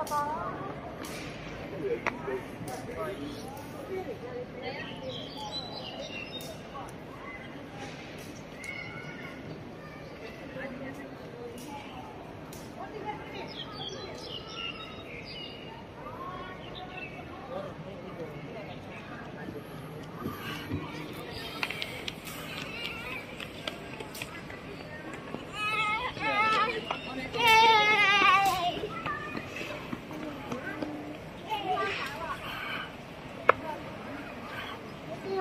宝宝